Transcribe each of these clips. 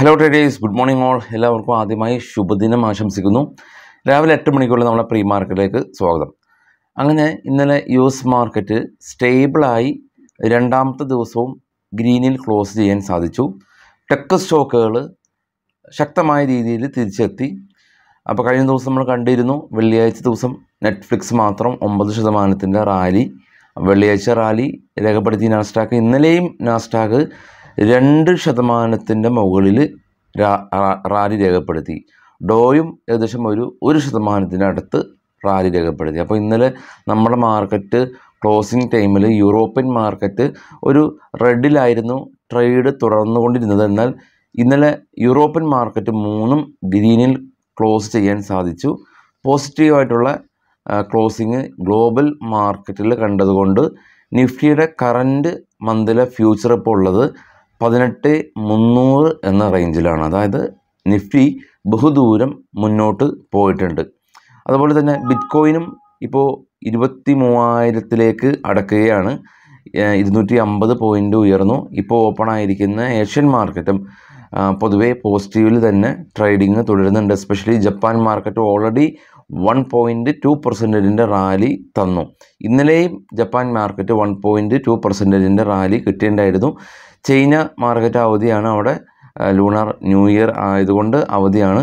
Hello traders good morning all എല്ലാവർക്കും ആദ്യമായി ശുഭദിനം ആശംസിക്കുന്നു. രാവിലെ എട്ട് മണിക്കുള്ള നമ്മളെ പ്രീ മാർക്കറ്റിലേക്ക് സ്വാഗതം. അങ്ങനെ ഇന്നലെ യു എസ് മാർക്കറ്റ് സ്റ്റേബിളായി രണ്ടാമത്തെ ദിവസവും ഗ്രീനിൽ ക്ലോസ് ചെയ്യാൻ സാധിച്ചു. ടെക് സ്റ്റോക്കുകൾ ശക്തമായ രീതിയിൽ തിരിച്ചെത്തി. അപ്പോൾ കഴിഞ്ഞ ദിവസം നമ്മൾ കണ്ടിരുന്നു വെള്ളിയാഴ്ച ദിവസം നെറ്റ്ഫ്ലിക്സ് മാത്രം ഒമ്പത് ശതമാനത്തിന്റെ റാലി. വെള്ളിയാഴ്ച റാലി രേഖപ്പെടുത്തിയ നാസ്റ്റാക്ക് ഇന്നലെയും നാസ്റ്റാക്ക് രണ്ട് ശതമാനത്തിന്റെ മുകളിൽ റാലി രേഖപ്പെടുത്തി. ഡോയും ഏകദേശം ഒരു ഒരു ശതമാനത്തിന്റെ അടുത്ത് റാലി രേഖപ്പെടുത്തി. അപ്പോൾ ഇന്നലെ നമ്മുടെ മാർക്കറ്റ് ക്ലോസിംഗ് ടൈമിൽ യൂറോപ്യൻ മാർക്കറ്റ് ഒരു റെഡിലായിരുന്നു ട്രേഡ് തുടർന്നുകൊണ്ടിരുന്നത്. എന്നാൽ ഇന്നലെ യൂറോപ്യൻ മാർക്കറ്റ് മൂന്നും ഗ്രീനിൽ ക്ലോസ് ചെയ്യാൻ സാധിച്ചു. പോസിറ്റീവായിട്ടുള്ള ക്ലോസിങ് ഗ്ലോബൽ മാർക്കറ്റിൽ കണ്ടതുകൊണ്ട് നിഫ്റ്റിയുടെ കറന്റ് മന്തിലെ ഫ്യൂച്ചർ ഇപ്പോൾ ഉള്ളത് പതിനെട്ട് മുന്നൂറ് എന്ന റേഞ്ചിലാണ്. അതായത് നിഫ്റ്റി ബഹുദൂരം മുന്നോട്ട് പോയിട്ടുണ്ട്. അതുപോലെ തന്നെ ബിറ്റ്കോയിനും ഇപ്പോൾ ഇരുപത്തി മൂവായിരത്തിലേക്ക് അടക്കുകയാണ്. ഇരുന്നൂറ്റി അമ്പത് പോയിന്റ് ഉയർന്നു. ഇപ്പോൾ ഓപ്പൺ ആയിരിക്കുന്ന ഏഷ്യൻ മാർക്കറ്റും പൊതുവെ പോസിറ്റീവിൽ തന്നെ ട്രേഡിങ് തുടരുന്നുണ്ട്. Especially Japan market already one point two പെർസെന്റേജിന്റെ rally തന്നു. ഇന്നലെയും Japan market one point two പെർസെന്റേജിന്റെ rally കിട്ടിയിട്ടുണ്ടായിരുന്നു. ചൈന മാർക്കറ്റ് അവധിയാണ് അവിടെ ലൂണാർ ന്യൂ ഇയർ ആയതുകൊണ്ട് അവധിയാണ്.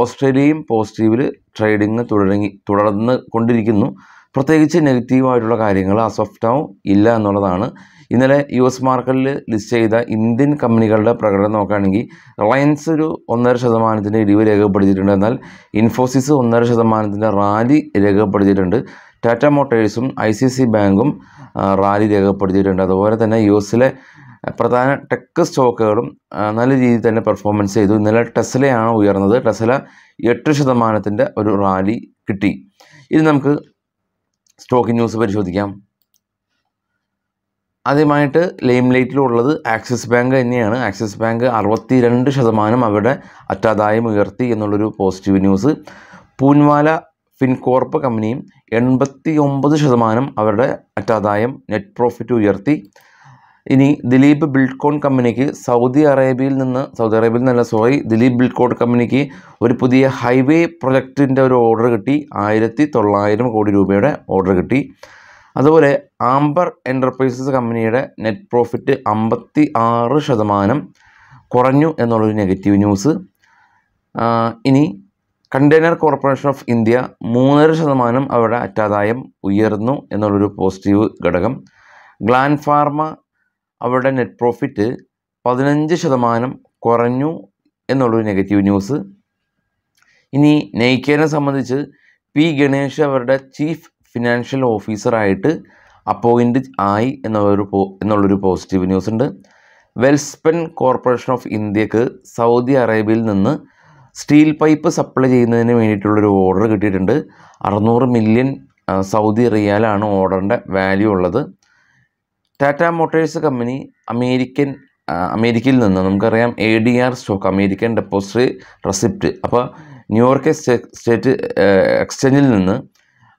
ഓസ്ട്രേലിയയും പോസിറ്റീവിൽ ട്രേഡിങ് തുടങ്ങി തുടർന്ന് കൊണ്ടിരിക്കുന്നു. പ്രത്യേകിച്ച് നെഗറ്റീവായിട്ടുള്ള കാര്യങ്ങൾ അസോഫ്റ്റാവും ഇല്ല എന്നുള്ളതാണ്. ഇന്നലെ യു എസ് മാർക്കറ്റിൽ ലിസ്റ്റ് ചെയ്ത ഇന്ത്യൻ കമ്പനികളുടെ പ്രകടനം നോക്കുകയാണെങ്കിൽ റിലയൻസ് ഒരു ഒന്നര ശതമാനത്തിന്റെ ഇടിവ് രേഖപ്പെടുത്തിയിട്ടുണ്ട്. എന്നാൽ ഇൻഫോസിസ് ഒന്നര ശതമാനത്തിന്റെ റാലി രേഖപ്പെടുത്തിയിട്ടുണ്ട്. ടാറ്റ മോട്ടേഴ്സും ഐ സി സി ബാങ്കും റാലി രേഖപ്പെടുത്തിയിട്ടുണ്ട്. അതുപോലെ തന്നെ യു എസിലെ പ്രധാന ടെക് സ്റ്റോക്കുകളും നല്ല രീതിയിൽ തന്നെ പെർഫോമൻസ് ചെയ്തു. ഇന്നലെ ടെസ്ലയാണ് ഉയർന്നത്. ടെസ്ല എട്ട് ശതമാനത്തിന്റെ ഒരു റാലി കിട്ടി. ഇത് നമുക്ക് സ്റ്റോക്ക് ന്യൂസ് പരിശോധിക്കാം. ആദ്യമായിട്ട് ലെയിം ലൈറ്റിലുള്ളത് ആക്സിസ് ബാങ്ക് തന്നെയാണ്. ആക്സിസ് ബാങ്ക് അറുപത്തി രണ്ട് ശതമാനം അവരുടെ അറ്റാദായം ഉയർത്തി എന്നുള്ളൊരു പോസിറ്റീവ് ന്യൂസ് പൂൻവാല ഫിൻകോർപ്പ് കമ്പനിയും എൺപത്തി ഒമ്പത് ശതമാനം അവരുടെ അറ്റാദായം നെറ്റ് പ്രോഫിറ്റ് ഉയർത്തി. ഇനി ദിലീപ് ബിൽഡ്കോൺ കമ്പനിക്ക് സൗദി അറേബ്യയിൽ നിന്ന് സൗദി അറേബ്യയിൽ നിന്നല്ല സോറി ദിലീപ് ബിൽഡ്കോൺ കമ്പനിക്ക് ഒരു പുതിയ ഹൈവേ പ്രൊജക്റ്റിന്റെ ഒരു ഓർഡർ കിട്ടി. ആയിരത്തി തൊള്ളായിരം കോടി രൂപയുടെ ഓർഡർ കിട്ടി. അതുപോലെ ആംബർ എന്റർപ്രൈസസ് കമ്പനിയുടെ നെറ്റ് പ്രോഫിറ്റ് അമ്പത്തി ആറ് ശതമാനം കുറഞ്ഞു എന്നുള്ളൊരു നെഗറ്റീവ് ന്യൂസ്. ഇനി കണ്ടെയ്നർ കോർപ്പറേഷൻ ഓഫ് ഇന്ത്യ മൂന്നര ശതമാനം അവരുടെ അറ്റാദായം ഉയർന്നു എന്നുള്ളൊരു പോസിറ്റീവ് ഘടകം. ഗ്ലാൻ ഫാർമ അവരുടെ നെറ്റ് പ്രോഫിറ്റ് പതിനഞ്ച് ശതമാനം കുറഞ്ഞു എന്നുള്ളൊരു നെഗറ്റീവ് ന്യൂസ്. ഇനി നെയ്ക്കേനെ സംബന്ധിച്ച് പി ഗണേഷ് അവരുടെ ചീഫ് ഫിനാൻഷ്യൽ ഓഫീസറായിട്ട് അപ്പോയിന്റ് ആയി എന്നൊരു പോ എന്നുള്ളൊരു പോസിറ്റീവ് ന്യൂസ് ഉണ്ട്. വെൽസ്പെൻ കോർപ്പറേഷൻ ഓഫ് ഇന്ത്യയ്ക്ക് സൗദി അറേബ്യയിൽ നിന്ന് സ്റ്റീൽ പൈപ്പ് സപ്ലൈ ചെയ്യുന്നതിന് വേണ്ടിയിട്ടുള്ളൊരു ഓർഡർ കിട്ടിയിട്ടുണ്ട്. അറുന്നൂറ് മില്യൺ സൗദി റിയാലാണ് ഓർഡറിന്റെ വാല്യൂ ഉള്ളത്. ടാറ്റ മോട്ടേഴ്സ് കമ്പനി അമേരിക്കൻ അമേരിക്കയിൽ നിന്ന് നമുക്കറിയാം A D R stock American depository receipt അപ്പോൾ ന്യൂയോർക്ക് സ്റ്റേറ്റ് എക്സ്ചേഞ്ചിൽ നിന്ന്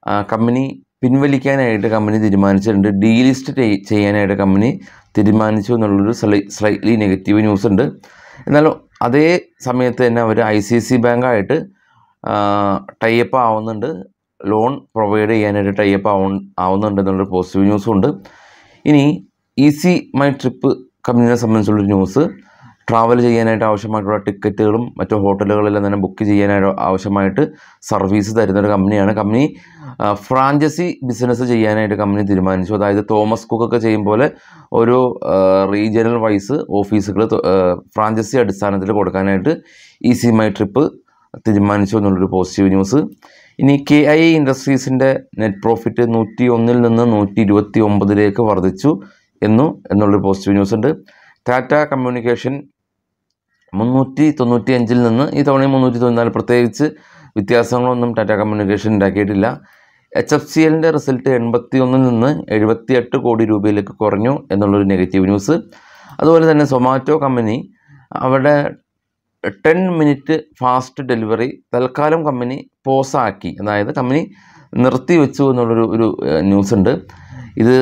കമ്പനി പിൻവലിക്കാനായിട്ട് കമ്പനി തീരുമാനിച്ചിട്ടുണ്ട്. ഡീലിസ്റ്റ് ചെയ്- ചെയ്യാനായിട്ട് കമ്പനി തീരുമാനിച്ചു എന്നുള്ളൊരു സ്ലൈറ്റ്ലി നെഗറ്റീവ് ന്യൂസ് ഉണ്ട്. എന്നാൽ അതേ സമയത്ത് തന്നെ അവർ ഐ സി സി ബാങ്കായിട്ട് ടൈപ്പ് ആവുന്നുണ്ട്. ലോൺ പ്രൊവൈഡ് ചെയ്യാനായിട്ട് ടൈപ്പ് ആവു ആവുന്നുണ്ട് എന്നുള്ളൊരു പോസിറ്റീവ് ന്യൂസും ഉണ്ട്. ഇനി ഈസി മൈ ട്രിപ്പ് കമ്പനിയെ സംബന്ധിച്ചുള്ളൊരു ന്യൂസ് ട്രാവൽ ചെയ്യാനായിട്ട് ആവശ്യമായിട്ടുള്ള ടിക്കറ്റുകളും മറ്റു ഹോട്ടലുകളെല്ലാം തന്നെ ബുക്ക് ചെയ്യാനായിട്ട് ആവശ്യമായിട്ട് സർവീസ് തരുന്നൊരു കമ്പനിയാണ്. കമ്പനി ഫ്രാഞ്ചൈസി ബിസിനസ് ചെയ്യാനായിട്ട് കമ്പനി തീരുമാനിച്ചു. അതായത് തോമസ് കുക്കൊക്കെ ചെയ്യും പോലെ ഒരു റീജിയണൽ വൈസ് ഓഫീസുകൾ ഫ്രാഞ്ചൈസി അടിസ്ഥാനത്തിൽ കൊടുക്കാനായിട്ട് ഈസി മൈ ട്രിപ്പ് തീരുമാനിച്ചു എന്നുള്ളൊരു പോസിറ്റീവ് ന്യൂസ് ഇനി കെ ഐ ഇൻഡസ്ട്രീസിന്റെ നെറ്റ് പ്രോഫിറ്റ് നൂറ്റി ഒന്നിൽ നിന്ന് നൂറ്റി ഇരുപത്തി ഒമ്പതിലേക്ക് വർദ്ധിച്ചു എന്നു എന്നുള്ളൊരു പോസിറ്റീവ് ന്യൂസ് ഉണ്ട്. ടാറ്റ കമ്മ്യൂണിക്കേഷൻ മുന്നൂറ്റി തൊണ്ണൂറ്റി അഞ്ചിൽ നിന്ന് ഈ തവണയും മുന്നൂറ്റി തൊണ്ണൂറ്റി പ്രത്യേകിച്ച് വ്യത്യാസങ്ങളൊന്നും ടാറ്റ കമ്മ്യൂണിക്കേഷൻ ഉണ്ടാക്കിയിട്ടില്ല. എച്ച് എഫ് സി എല്ലിന്റെ റിസൾട്ട് എൺപത്തി ഒന്നിൽ നിന്ന് എഴുപത്തി എട്ട് കോടി രൂപയിലേക്ക് കുറഞ്ഞു എന്നുള്ളൊരു നെഗറ്റീവ് ന്യൂസ് അതുപോലെ തന്നെ സൊമാറ്റോ കമ്പനി അവരുടെ ടെൻ മിനിറ്റ് ഫാസ്റ്റ് ഡെലിവറി തൽക്കാലം കമ്പനി പോസാക്കി അതായത് കമ്പനി നിർത്തി വെച്ചു എന്നുള്ളൊരു ഒരു ന്യൂസ് ഉണ്ട്. ഇത്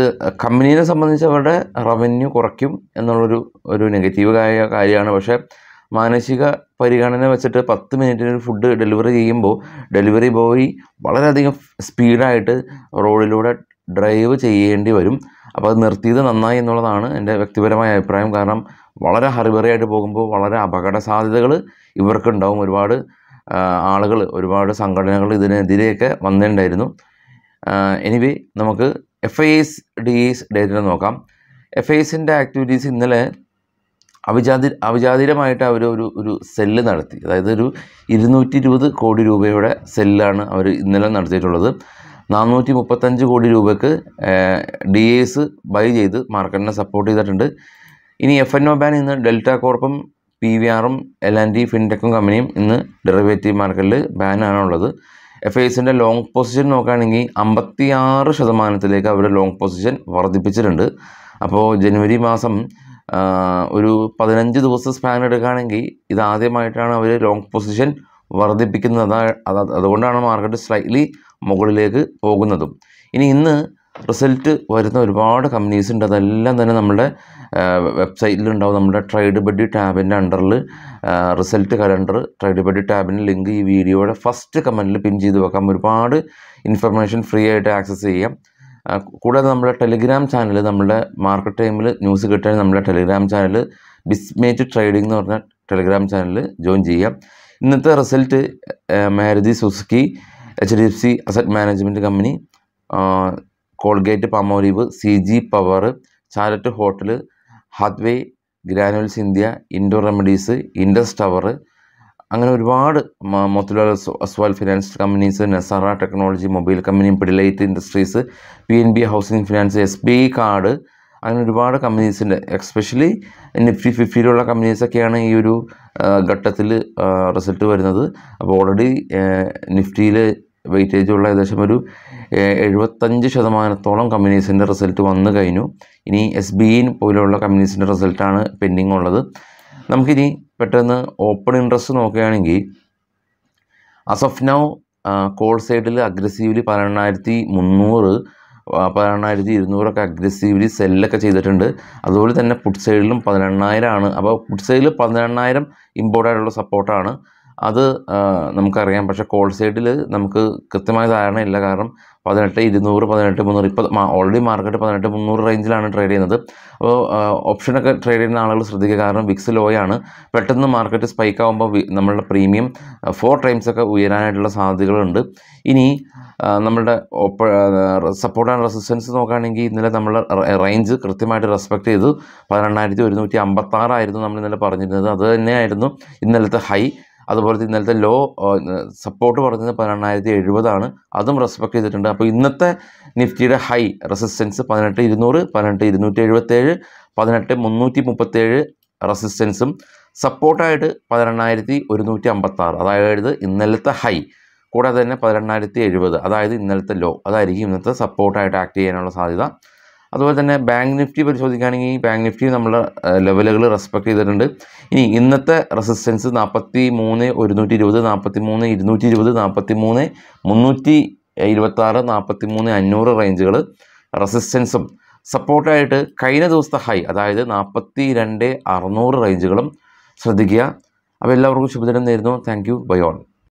കമ്പനിയെ സംബന്ധിച്ച് അവരുടെ റവന്യൂ കുറയ്ക്കും എന്നുള്ളൊരു ഒരു നെഗറ്റീവ് ആയ കാര്യമാണ്. പക്ഷേ മാനസിക പരിഗണന വെച്ചിട്ട് പത്ത് മിനിറ്റിന് ഫുഡ് ഡെലിവറി ചെയ്യുമ്പോൾ ഡെലിവറി ബോയ് വളരെയധികം സ്പീഡായിട്ട് റോഡിലൂടെ ഡ്രൈവ് ചെയ്യേണ്ടി വരും. അപ്പോൾ അത് നിർത്തിയത് നന്നായി എന്നുള്ളതാണ് എന്റെ വ്യക്തിപരമായ അഭിപ്രായം. കാരണം വളരെ ഹറിബറിയായിട്ട് പോകുമ്പോൾ വളരെ അപകട സാധ്യതകൾ ഇവർക്കുണ്ടാവും. ഒരുപാട് ആളുകൾ ഒരുപാട് സംഘടനകൾ ഇതിനെതിരെയൊക്കെ വന്നിട്ടുണ്ടായിരുന്നു. എനിവേ നമുക്ക് F I S D S ഡേറ്റിനെ നോക്കാം. എഫ് ഐ എസിന്റെ ആക്ടിവിറ്റീസ് ഇന്നലെ അവിചാതി അവിചാതിരമായിട്ട് അവർ ഒരു ഒരു സെല്ല് നടത്തി. അതായത് ഒരു ഇരുന്നൂറ്റി ഇരുപത് കോടി രൂപയുടെ സെല്ലാണ് അവർ ഇന്നലെ നടത്തിയിട്ടുള്ളത്. നാനൂറ്റി മുപ്പത്തഞ്ച് കോടി രൂപയ്ക്ക് ഡി എസ് ബൈ ചെയ്ത് മാർക്കറ്റിനെ സപ്പോർട്ട് ചെയ്തിട്ടുണ്ട്. ഇനി എഫ് എൻ ഒ ബാൻ ഇന്ന് ഡെൽറ്റ കോർപ്പും പി വി ആറും എൽ ആൻഡ് ഡി ഫിൻടെക്കും കമ്പനിയും ഇന്ന് ഡെറിവേറ്റീവ് മാർക്കറ്റിൽ ബാനാണുള്ളത് എഫ് ഐ എസിന്റെ ലോങ് പൊസിഷൻ നോക്കുകയാണെങ്കിൽ അമ്പത്തി ആറ് ശതമാനത്തിലേക്ക് അവർ ലോങ് പൊസിഷൻ വർദ്ധിപ്പിച്ചിട്ടുണ്ട്. അപ്പോൾ ജനുവരി മാസം ഒരു പതിനഞ്ച് ദിവസം സ്പാൻ എടുക്കുകയാണെങ്കിൽ ഇതാദ്യമായിട്ടാണ് അവർ ലോങ് പൊസിഷൻ വർദ്ധിപ്പിക്കുന്നത്. അതാ അത് അതുകൊണ്ടാണ് മാർക്കറ്റ് സ്ലൈറ്റ്ലി മുകളിലേക്ക് പോകുന്നതും. ഇനി ഇന്ന് റിസൾട്ട് വരുന്ന ഒരുപാട് കമ്പനീസ് ഉണ്ട്. അതെല്ലാം തന്നെ നമ്മുടെ വെബ്സൈറ്റിലുണ്ടാവും നമ്മുടെ ട്രേഡ് ബഡി ടാബിന്റെ അണ്ടറിൽ റിസൾട്ട് കലണ്ടർ ട്രേഡ് ബഡി ടാബിന്റെ ലിങ്ക് ഈ വീഡിയോയുടെ ഫസ്റ്റ് കമന്റിൽ പിൻ ചെയ്ത് വെക്കാം. ഒരുപാട് ഇൻഫർമേഷൻ ഫ്രീ ആയിട്ട് ആക്സസ് ചെയ്യാം. കൂടാതെ നമ്മുടെ ടെലിഗ്രാം ചാനൽ നമ്മുടെ മാർക്കറ്റ് ടൈമിൽ ന്യൂസ് കിട്ടാൻ നമ്മുടെ ടെലിഗ്രാം ചാനൽ ബിസ്മേറ്റ് ട്രേഡിംഗ് എന്ന് പറഞ്ഞ ടെലിഗ്രാം ചാനൽ ജോയിൻ ചെയ്യാം. ഇന്നത്തെ result Maruti Suzuki H D F C asset management company Colgate Palmolive C G power Chalet hotel Hathway Granules India Indore remedies Indus tower അങ്ങനെ ഒരുപാട് മൊത്തത്തിലുള്ള അസ്വാൽ finance companies Nazara technology mobile company Pidilite industries P N B housing finance S B I card അങ്ങനെ ഒരുപാട് കമ്പനീസിന്റെ especially Nifty ഫിഫ്റ്റിയിലുള്ള കമ്പനീസൊക്കെയാണ് ഈ ഒരു ഘട്ടത്തിൽ result വരുന്നത്. അപ്പോൾ ഓൾറെഡി നിഫ്റ്റിയിൽ വെയിറ്റേജ് ഉള്ള ഏകദേശം ഒരു എഴുപത്തഞ്ച് ശതമാനത്തോളം കമ്പനീസിന്റെ റിസൾട്ട് വന്നു കഴിഞ്ഞു. ഇനി എസ് ബി പോലെയുള്ള കമ്പനീസിന്റെ റിസൾട്ടാണ് പെൻഡിങ് ഉള്ളത്. നമുക്കിനി പെട്ടെന്ന് ഓപ്പൺ ഇൻട്രസ്റ്റ് നോക്കുകയാണെങ്കിൽ അസ് നൗ കോൾ സൈഡിൽ അഗ്രസീവ്ലി പതിനെണ്ണായിരത്തി മുന്നൂറ് പതിനെണ്ണായിരത്തി ഇരുന്നൂറൊക്കെ അഗ്രസീവ്ലി സെല്ലൊക്കെ ചെയ്തിട്ടുണ്ട്. അതുപോലെ തന്നെ പുട്ട് സൈഡിലും പതിനെണ്ണായിരം ആണ് അപ്പോൾ പുട്ട് സൈഡിൽ പതിനെണ്ണായിരം ഇമ്പോർട്ടന്റ് ആയിട്ടുള്ള സപ്പോർട്ടാണ് അത് നമുക്കറിയാം. പക്ഷേ കോൾ സൈഡിൽ നമുക്ക് കൃത്യമായ ധാരണയില്ല. കാരണം പതിനെട്ട് ഇരുന്നൂറ് പതിനെട്ട് മുന്നൂറ്. ഇപ്പോൾ ഓൾറെഡി മാർക്കറ്റ് പതിനെട്ട് മുന്നൂറ് റേഞ്ചിലാണ് ട്രേഡ് ചെയ്യുന്നത്. അപ്പോൾ ഓപ്ഷനൊക്കെ ട്രേഡ് ചെയ്യുന്ന ആളുകൾ ശ്രദ്ധിക്കുക. കാരണം വിക്സ് ലോയാണ് പെട്ടെന്ന് മാർക്കറ്റ് സ്പൈക്ക് ആകുമ്പോൾ നമ്മളുടെ പ്രീമിയം ഫോർ ടൈംസ് ഒക്കെ ഉയരാനായിട്ടുള്ള സാധ്യതകളുണ്ട്. ഇനി നമ്മളുടെ സപ്പോർട്ട് ആൻഡ് റെസിസ്റ്റൻസ് നോക്കുകയാണെങ്കിൽ ഇന്നലെ നമ്മൾ റേഞ്ച് കൃത്യമായിട്ട് റെസ്പെക്ട് ചെയ്തു. പതിനെണ്ണായിരത്തി ഒരുന്നൂറ്റി അമ്പത്താറായിരുന്നു നമ്മൾ ഇന്നലെ പറഞ്ഞിരുന്നത്. അത് തന്നെയായിരുന്നു ഇന്നലത്തെ ഹൈ അതുപോലെ ഇന്നലത്തെ ലോ സപ്പോർട്ട് പറഞ്ഞത് പതിനെണ്ണായിരത്തി എഴുപതാണ് അതും റെസ്പെക്ട് ചെയ്തിട്ടുണ്ട്. അപ്പോൾ ഇന്നത്തെ നിഫ്റ്റിയുടെ ഹൈ റെസിസ്റ്റൻസ് പതിനെട്ട് ഇരുന്നൂറ് പതിനെട്ട് ഇരുന്നൂറ്റി എഴുപത്തേഴ് പതിനെട്ട് മുന്നൂറ്റി മുപ്പത്തേഴ് റെസിസ്റ്റൻസും സപ്പോർട്ടായിട്ട് പതിനെണ്ണായിരത്തി ഒരുന്നൂറ്റി അമ്പത്താറ് അതായത് ഇന്നലത്തെ ഹൈ കൂടാതെ തന്നെ പതിനെണ്ണായിരത്തി എഴുപത് അതായത് ഇന്നലത്തെ ലോ അതായിരിക്കും ഇന്നത്തെ സപ്പോർട്ടായിട്ട് ആക്ട് ചെയ്യാനുള്ള സാധ്യത. അതുപോലെ തന്നെ ബാങ്ക് നിഫ്റ്റി പരിശോധിക്കുകയാണെങ്കിൽ ബാങ്ക് നിഫ്റ്റി നമ്മൾ ലെവലുകൾ റെസ്പെക്ട് ചെയ്തിട്ടുണ്ട്. ഇനി ഇന്നത്തെ റെസിസ്റ്റൻസ് നാൽപ്പത്തി മൂന്ന് ഒരുന്നൂറ്റി ഇരുപത് നാൽപ്പത്തി മൂന്ന് ഇരുന്നൂറ്റി ഇരുപത് നാൽപ്പത്തി മൂന്ന് മുന്നൂറ്റി ഇരുപത്താറ് നാൽപ്പത്തി മൂന്ന് അഞ്ഞൂറ് റേഞ്ചുകൾ റെസിസ്റ്റൻസും. സപ്പോർട്ടായിട്ട് കഴിഞ്ഞ ദിവസത്തെ ഹൈ അതായത് നാൽപ്പത്തി രണ്ട് അറുന്നൂറ് റേഞ്ചുകളും ശ്രദ്ധിക്കുക. അപ്പോൾ എല്ലാവർക്കും ശുഭദിനം നേരുന്നു. Thank you. Bye all.